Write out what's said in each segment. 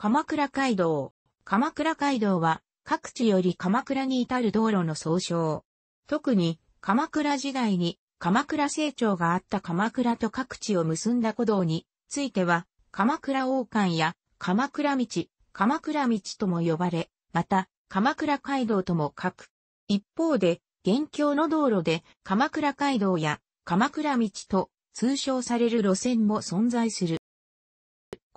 鎌倉街道。鎌倉街道は各地より鎌倉に至る道路の総称。特に鎌倉時代に鎌倉成長があった鎌倉と各地を結んだ古道については鎌倉王冠や鎌倉道、鎌倉道とも呼ばれ、また鎌倉街道とも書く。一方で、現況の道路で鎌倉街道や鎌倉道と通称される路線も存在する。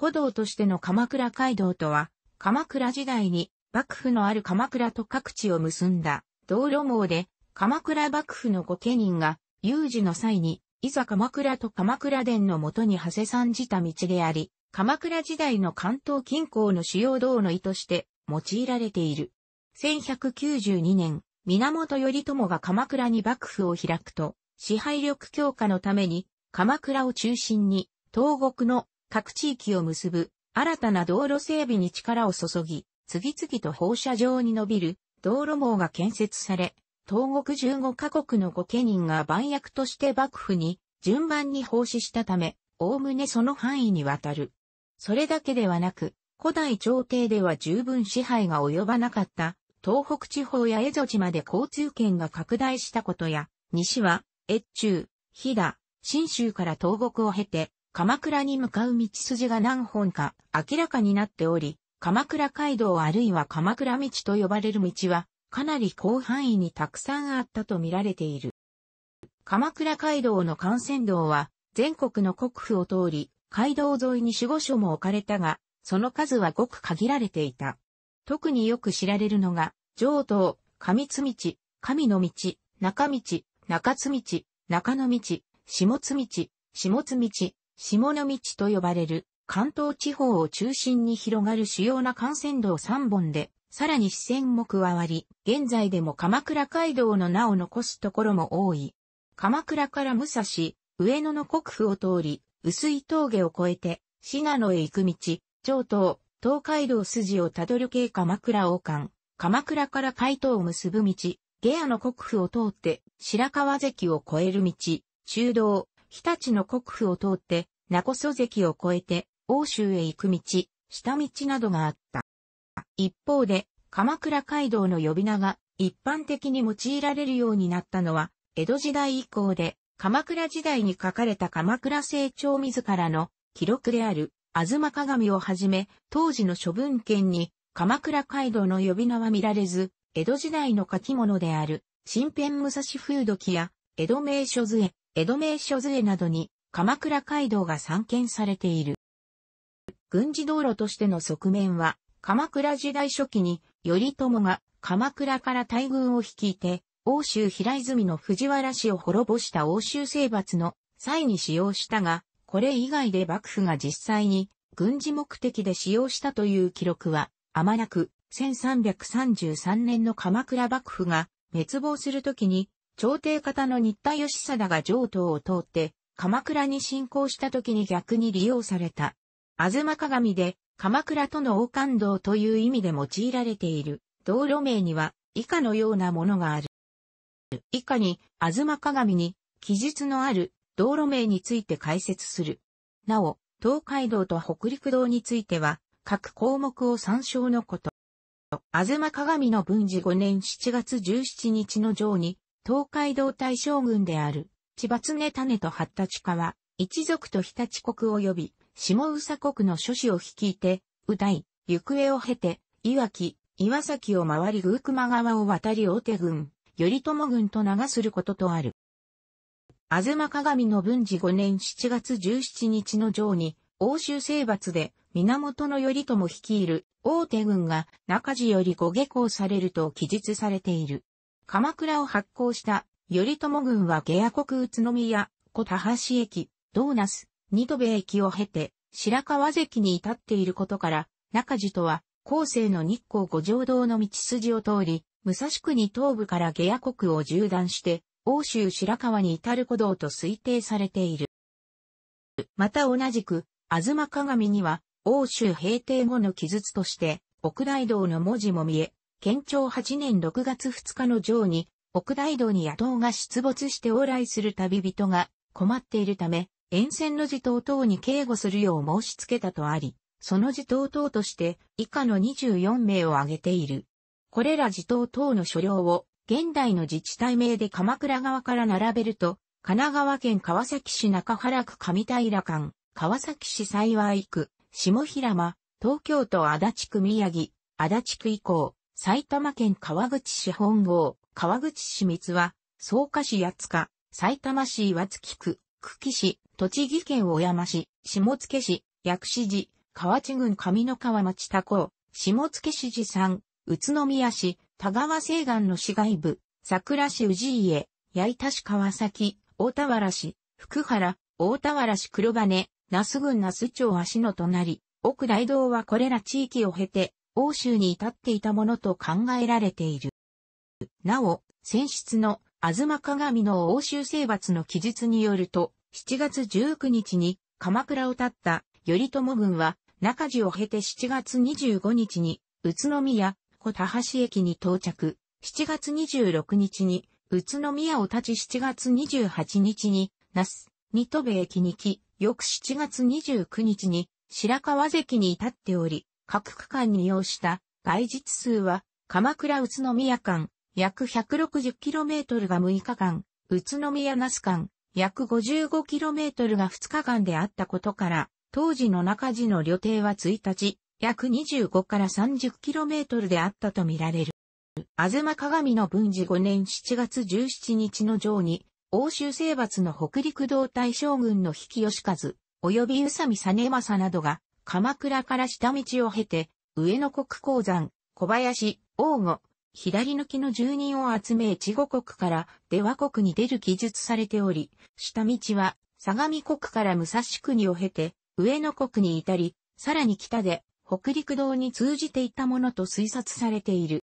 古道としての鎌倉街道とは、鎌倉時代に幕府のある鎌倉と各地を結んだ道路網で、鎌倉幕府の御家人が有事の際に、いざ鎌倉と鎌倉殿のもとに馳せ参じた道であり、鎌倉時代の関東近郊の主要道の意として用いられている。1192年、源頼朝が鎌倉に幕府を開くと、支配力強化のために、鎌倉を中心に、東国の各地域を結ぶ新たな道路整備に力を注ぎ、次々と放射状に伸びる道路網が建設され、東国15カ国の御家人が番役として幕府に順番に奉仕したため、おおむねその範囲にわたる。それだけではなく、古代朝廷では十分支配が及ばなかった東北地方や蝦夷地まで交通圏が拡大したことや、西は越中、飛騨、新州から東国を経て鎌倉に向かう道筋が何本か明らかになっており、鎌倉街道あるいは鎌倉道と呼ばれる道は、かなり広範囲にたくさんあったと見られている。鎌倉街道の幹線道は、全国の国府を通り、街道沿いに守護所も置かれたが、その数はごく限られていた。特によく知られるのが、上東、上津道、上の道、中道、中津道、中野道、下津道、下津道、下の道と呼ばれる関東地方を中心に広がる主要な幹線道3本で、さらに支線も加わり、現在でも鎌倉街道の名を残すところも多い。鎌倉から武蔵、上野の国府を通り、薄い峠を越えて、信濃へ行く道、上東、東海道筋をたどる系鎌倉王冠、鎌倉から海東を結ぶ道、下野の国府を通って、白川関を越える道、中道、日立の国府を通って、名古屋関を越えて、欧州へ行く道、下道などがあった。一方で、鎌倉街道の呼び名が一般的に用いられるようになったのは、江戸時代以降で、鎌倉時代に書かれた鎌倉成長自らの記録である、吾妻鏡をはじめ、当時の処分権に鎌倉街道の呼び名は見られず、江戸時代の書き物である、新編武蔵風土記や、江戸名所図へ江戸名所図などに鎌倉街道が散見されている。軍事道路としての側面は、鎌倉時代初期に頼朝が鎌倉から大軍を率いて、欧州平泉の藤原氏を滅ぼした欧州征伐の際に使用したが、これ以外で幕府が実際に軍事目的で使用したという記録は、あまなく、1333年の鎌倉幕府が滅亡するときに朝廷方の新田義貞が上東を通って鎌倉に侵攻した時に逆に利用された。吾妻鏡で鎌倉との王冠道という意味で用いられている道路名には以下のようなものがある。以下に吾妻鏡に記述のある道路名について解説する。なお、東海道と北陸道については各項目を参照のこと。吾妻鏡の文治5年7月17日の上に東海道大将軍である、千葉常種と八立川、一族と日立国及び、下宇佐国の諸子を率いて、宇大、行方を経て、岩木、岩崎を回り宮熊川を渡り大手軍、頼朝軍と流することとある。吾妻鏡の文治5年7月17日の上に、欧州征伐で源頼朝率いる大手軍が中地よりご下校されると記述されている。鎌倉を発行した頼朝軍は下野国宇都宮、小田橋駅、ドーナス、二戸部駅を経て、白川関に至っていることから、中地とは、後世の日光五条道の道筋を通り、武蔵国東部から下野国を縦断して、欧州白川に至る古道と推定されている。また同じく、吾妻鏡には、欧州平定後の記述として、奥大道の文字も見え、県庁8年6月2日の上に、奥大道に野党が出没して往来する旅人が困っているため、沿線の地頭等に警護するよう申し付けたとあり、その地頭等として以下の24名を挙げている。これら地頭等の所領を現代の自治体名で鎌倉側から並べると、神奈川県川崎市中原区上平間、川崎市幸区、下平間、東京都足立区宮城、足立区以降、埼玉県川口市本郷、川口市三津和、草加市八塚、埼玉市岩槻区、久喜市、栃木県小山市、下野市、薬師寺、河内郡上野川町田港、下野市寺山、宇都宮市、田川西岸の市街部、桜市宇治家、八板市川崎、大田原市、福原、大田原市黒羽、那須郡那須町足の隣、奥大道はこれら地域を経て、欧州に至っていたものと考えられている。なお、選出の、東鏡の欧州征伐の記述によると、7月19日に鎌倉を立った頼朝軍は、中地を経て7月25日に、宇都宮、小田橋駅に到着。7月26日に、宇都宮を立ち7月28日に、那須、ニトベ駅に来、翌7月29日に、白川関に至っており、各区間に要した外実数は、鎌倉宇都宮間、約 160km が6日間、宇都宮那須間、約 55km が2日間であったことから、当時の中地の旅程は1日、約25から 30km であったとみられる。東鏡の文治5年7月17日の上に、欧州征伐の北陸道大将軍の引き吉和、及び宇佐美実政などが、鎌倉から下道を経て、上野国鉱山、小林、大御、左抜きの住人を集め越後国から出羽国に出る記述されており、下道は相模国から武蔵国を経て上野国に至り、さらに北で北陸道に通じていたものと推察されている。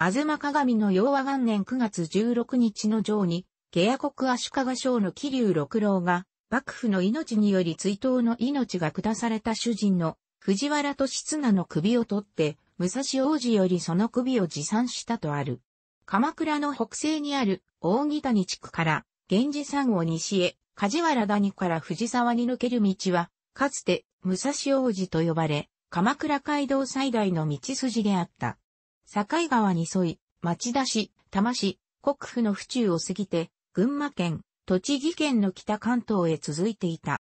東鏡の洋和元年9月16日の上に、下野国足利省の桐生六郎が、幕府の命により追悼の命が下された主人の藤原利綱の首を取って、武蔵王子よりその首を持参したとある。鎌倉の北西にある大木谷地区から、源氏山を西へ、梶原谷から藤沢に抜ける道は、かつて武蔵王子と呼ばれ、鎌倉街道最大の道筋であった。境川に沿い、町田市、多摩市、国府の府中を過ぎて、群馬県、栃木県の北関東へ続いていた。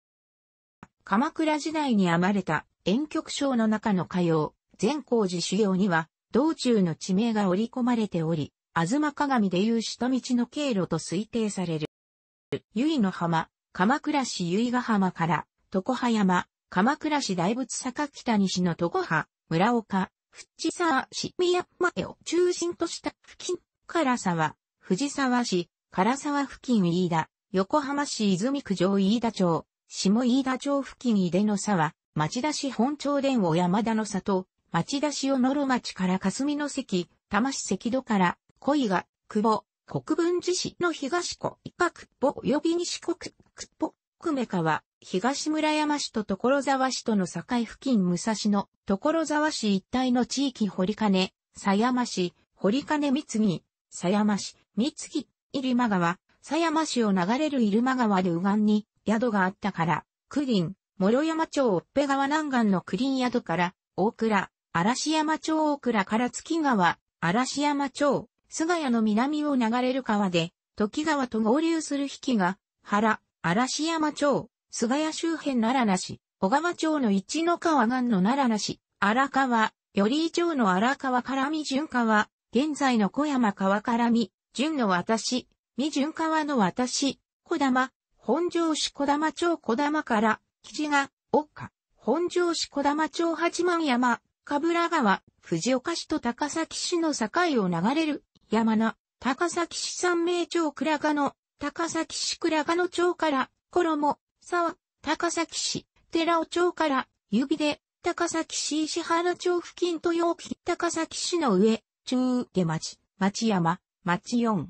鎌倉時代に編まれた遠曲章の中の歌謡、善光寺修行には、道中の地名が織り込まれており、東鏡でいう下道の経路と推定される。由比の浜、鎌倉市由比ヶ浜から、床葉山、鎌倉市大仏坂北西の床葉、村岡、藤沢市宮前を中心とした付近、唐沢、藤沢市、唐沢付近飯田、横浜市泉区上飯田町、下飯田町付近井出の沢、町田市本町電を山田の里、町田市小野呂町から霞の関、多摩市関戸から、恋が、久保、国分寺市の東湖、伊賀久保及び西国、久保、久米川、東村山市と所沢市との境付近武蔵野、所沢市一帯の地域堀金、狭山市、堀金三木、狭山市、三木、入間川、狭山市を流れる入間川で右岸に宿があったから、九林、諸山町オッペ川南岸の九林宿から、大倉、嵐山町大倉から月川、嵐山町、菅谷の南を流れる川で、時川と合流する引きが、原、嵐山町、菅谷周辺奈良なし、小川町の一の川岸の奈良なし、荒川、頼井町の荒川から見順川、現在の小山川から見、順の私、見順川の私、小玉、本庄市小玉町小玉から、吉が、岡、本庄市小玉町八幡山、神楽川、藤岡市と高崎市の境を流れる、山名、高崎市三名町倉賀野、高崎市倉賀野町から、衣、沢、高崎市、寺尾町から、指で、高崎市石原町付近と陽気、高崎市の上、中下町、町山、町四、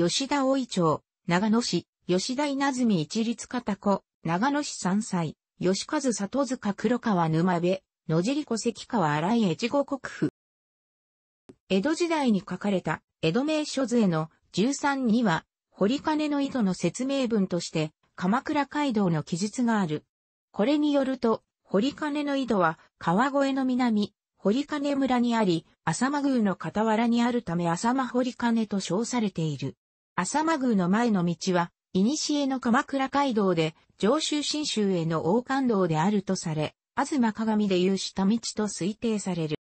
吉田大井町、長野市、吉田稲積一律片子、長野市山菜、吉和里塚黒川沼部、野尻戸関川荒井越後国府。江戸時代に書かれた江戸名所図への13には、堀金の井戸の説明文として、鎌倉街道の記述がある。これによると、堀金の井戸は川越の南、堀金村にあり、浅間宮の傍らにあるため浅間堀金と称されている。浅間宮の前の道は、古の鎌倉街道で、上州新州への王冠道であるとされ、東鏡で有した道と推定される。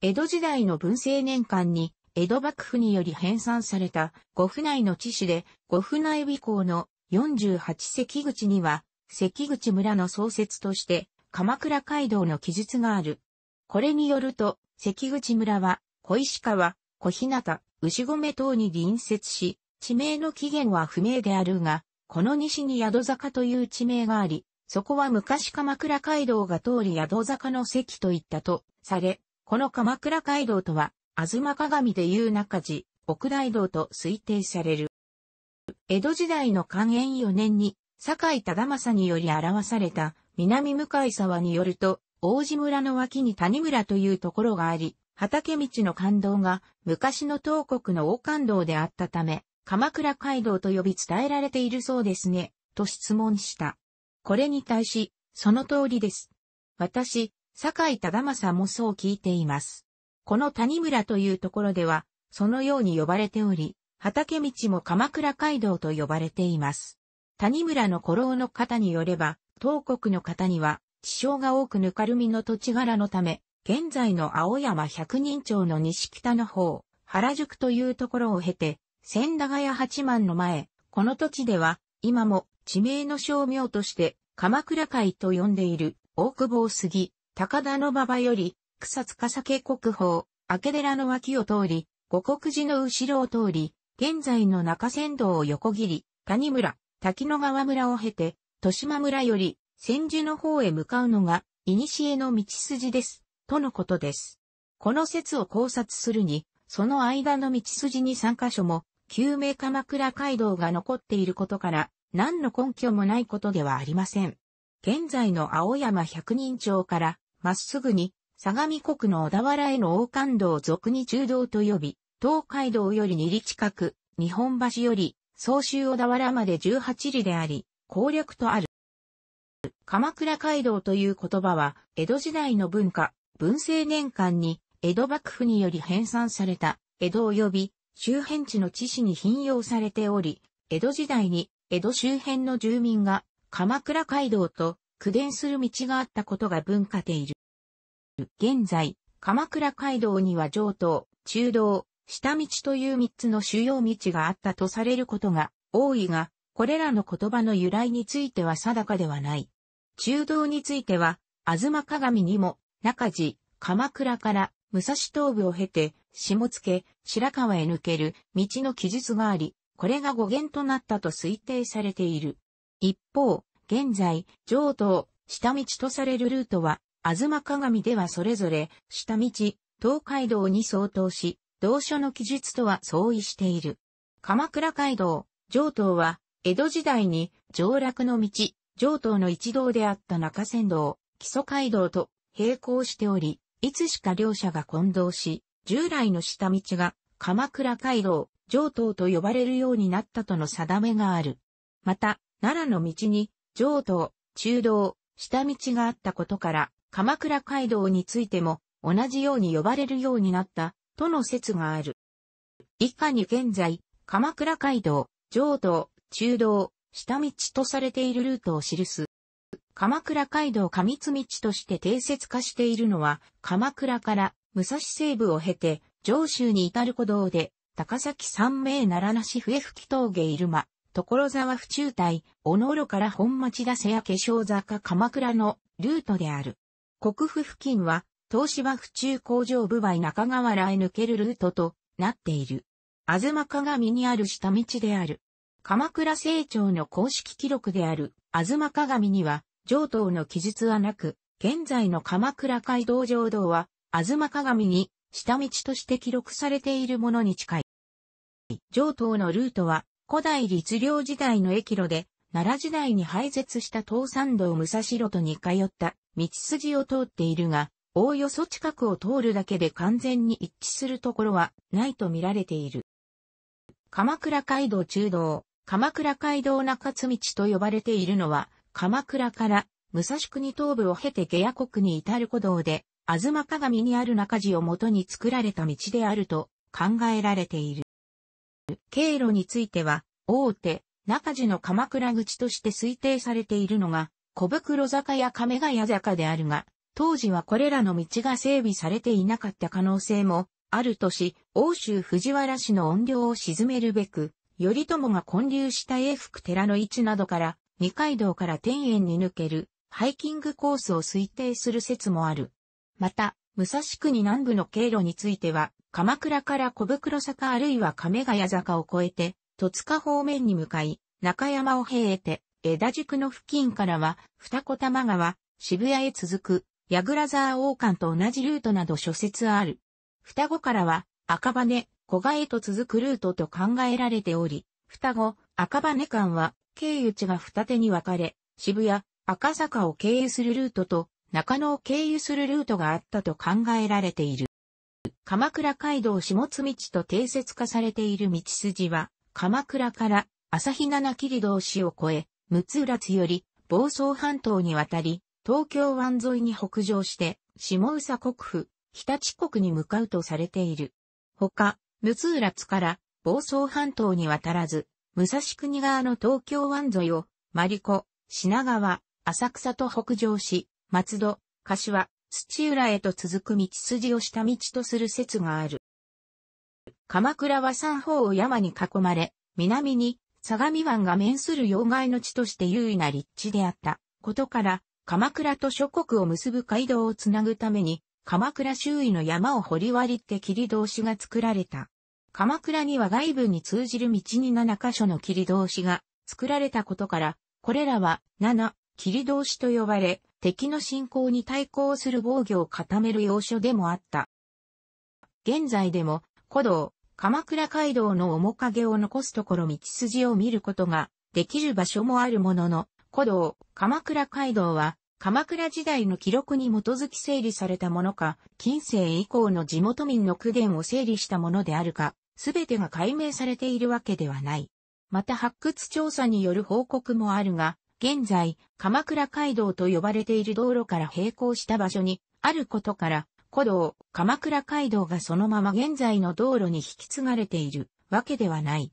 江戸時代の文政年間に、江戸幕府により編纂された五府内の知史で、五府内備校の48関口には、関口村の創設として、鎌倉街道の記述がある。これによると、関口村は、小石川、小日向、牛込等に隣接し、地名の起源は不明であるが、この西に宿坂という地名があり、そこは昔鎌倉街道が通り宿坂の関といったとされ、この鎌倉街道とは、東鏡でいう中地、奥大道と推定される。江戸時代の寛延4年に、堺忠政により表された南向沢によると、王子村の脇に谷村というところがあり、畑道の感動が昔の東国の王冠道であったため、鎌倉街道と呼び伝えられているそうですね、と質問した。これに対し、その通りです。私、堺忠政もそう聞いています。この谷村というところでは、そのように呼ばれており、畑道も鎌倉街道と呼ばれています。谷村の古老の方によれば、東国の方には、地小が多くぬかるみの土地柄のため、現在の青山百人町の西北の方、原宿というところを経て、千駄ヶ谷八幡の前、この土地では、今も地名の称名として、鎌倉会と呼んでいる、大久保杉、高田の馬場より、草津笠家国宝、明寺の脇を通り、五国寺の後ろを通り、現在の中山道を横切り、谷村、滝野川村を経て、豊島村より、千住の方へ向かうのが、古の道筋です、とのことです。この説を考察するに、その間の道筋に3カ所も、旧名鎌倉街道が残っていることから、何の根拠もないことではありません。現在の青山百人町から、まっすぐに、相模国の小田原への王冠道俗に中道と呼び、東海道より2里近く、日本橋より、総州小田原まで18里であり、攻略とある。鎌倉街道という言葉は、江戸時代の文化、文政年間に、江戸幕府により編纂された、江戸及び周辺地の知識に引用されており、江戸時代に江戸周辺の住民が鎌倉街道と口伝する道があったことが文化ている。現在、鎌倉街道には上東、中道、下道という三つの主要道があったとされることが多いが、これらの言葉の由来については定かではない。中道については、東鏡にも、中地、鎌倉から武蔵東部を経て、下野、白川へ抜ける道の記述があり、これが語源となったと推定されている。一方、現在、上東、下道とされるルートは、東鏡ではそれぞれ、下道、東海道に相当し、同書の記述とは相違している。鎌倉街道、上東は、江戸時代に上洛の道、上東の一道であった中山道、基礎街道と並行しており、いつしか両者が混同し、従来の下道が鎌倉街道、上東と呼ばれるようになったとの定めがある。また、奈良の道に上東、中道、下道があったことから、鎌倉街道についても同じように呼ばれるようになったとの説がある。以下に現在、鎌倉街道、上東、中道、下道とされているルートを記す。鎌倉街道上津道として定説化しているのは、鎌倉から武蔵西部を経て、上州に至る古道で、高崎山名奈良なし笛吹峠入間、所沢府中隊、小野路から本町田瀬や化粧坂鎌倉のルートである。国府付近は、東芝府中工場部外中川原へ抜けるルートとなっている。東鏡にある下道である。鎌倉成長の公式記録である、東鏡には、上東の記述はなく、現在の鎌倉街道上道は、東鏡に下道として記録されているものに近い。上東のルートは、古代律令時代の駅路で、奈良時代に廃絶した東山道武蔵路とに通った道筋を通っているが、おおよそ近くを通るだけで完全に一致するところはないと見られている。鎌倉街道中道、鎌倉街道中津道と呼ばれているのは、鎌倉から武蔵国東部を経て下野国に至る古道で、東鏡にある中地をもとに作られた道であると考えられている。経路については、大手、中地の鎌倉口として推定されているのが、小袋坂や亀ヶ谷坂であるが、当時はこれらの道が整備されていなかった可能性もあるとし、欧州藤原氏の音量を鎮めるべく、頼朝が建立した永福寺の位置などから、二階堂から天苑に抜けるハイキングコースを推定する説もある。また、武蔵国南部の経路については、鎌倉から小袋坂あるいは亀ヶ谷坂を越えて、戸塚方面に向かい、中山を経て、枝宿の付近からは、二子玉川、渋谷へ続く、矢倉沢王冠と同じルートなど諸説ある。双子からは、赤羽、小賀へと続くルートと考えられており、双子、赤羽間は、経由地が二手に分かれ、渋谷、赤坂を経由するルートと、中野を経由するルートがあったと考えられている。鎌倉街道下津道と定説化されている道筋は、鎌倉から朝日七切通しを越え、六浦津より房総半島に渡り、東京湾沿いに北上して、下宇佐国府、日立国に向かうとされている。ほか、六浦津から房総半島に渡らず、武蔵国側の東京湾沿いを、マリコ、品川、浅草と北上し、松戸、柏、土浦へと続く道筋を下道とする説がある。鎌倉は三方を山に囲まれ、南に相模湾が面する要害の地として優位な立地であったことから、鎌倉と諸国を結ぶ街道をつなぐために、鎌倉周囲の山を掘り割って切り通しが作られた。鎌倉には外部に通じる道に7カ所の切通しが作られたことから、これらは7切通しと呼ばれ、敵の侵攻に対抗する防御を固める要所でもあった。現在でも、古道、鎌倉街道の面影を残すところ道筋を見ることができる場所もあるものの、古道、鎌倉街道は、鎌倉時代の記録に基づき整理されたものか、近世以降の地元民の区伝を整理したものであるか、すべてが解明されているわけではない。また発掘調査による報告もあるが、現在、鎌倉街道と呼ばれている道路から並行した場所にあることから、古道、鎌倉街道がそのまま現在の道路に引き継がれているわけではない。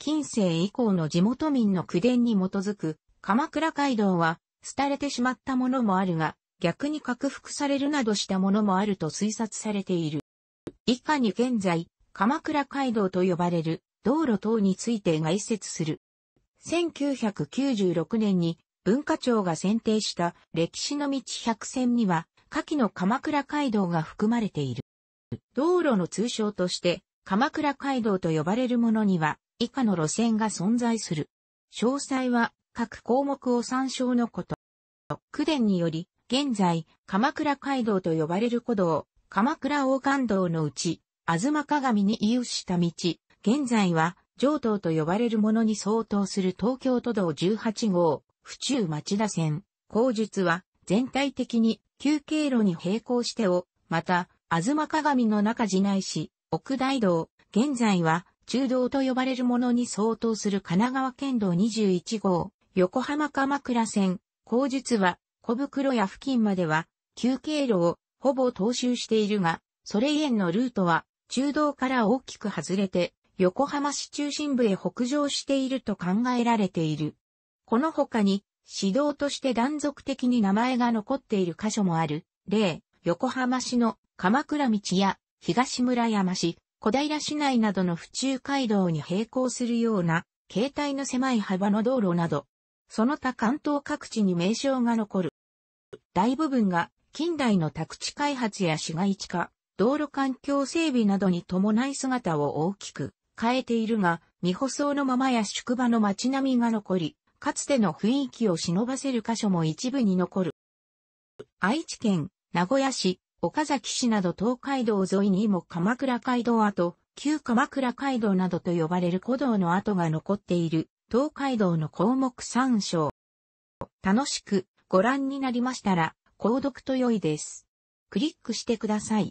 近世以降の地元民の口伝に基づく鎌倉街道は廃れてしまったものもあるが、逆に克服されるなどしたものもあると推察されている。以下に現在、鎌倉街道と呼ばれる道路等について概説する。1996年に文化庁が選定した歴史の道百選には下記の鎌倉街道が含まれている。道路の通称として、鎌倉街道と呼ばれるものには、以下の路線が存在する。詳細は、各項目を参照のこと。区伝により、現在、鎌倉街道と呼ばれる古道、鎌倉王冠道のうち、東鏡に移した道、現在は、上東と呼ばれるものに相当する東京都道18号、府中町田線、後述は、全体的に旧経路に並行してを、また、東鏡の中地内市、奥大道、現在は中道と呼ばれるものに相当する神奈川県道21号、横浜鎌倉線、後述は小袋や付近までは旧経路をほぼ踏襲しているが、それ以前のルートは中道から大きく外れて横浜市中心部へ北上していると考えられている。この他に指導として断続的に名前が残っている箇所もある。例、横浜市の鎌倉道や東村山市、小平市内などの府中街道に並行するような、形態の狭い幅の道路など、その他関東各地に名称が残る。大部分が近代の宅地開発や市街地化、道路環境整備などに伴い姿を大きく変えているが、未舗装のままや宿場の街並みが残り、かつての雰囲気を忍ばせる箇所も一部に残る。愛知県、名古屋市、岡崎市など東海道沿いにも鎌倉街道跡、旧鎌倉街道などと呼ばれる古道の跡が残っている東海道の項目参照。楽しくご覧になりましたら、購読と良いです。クリックしてください。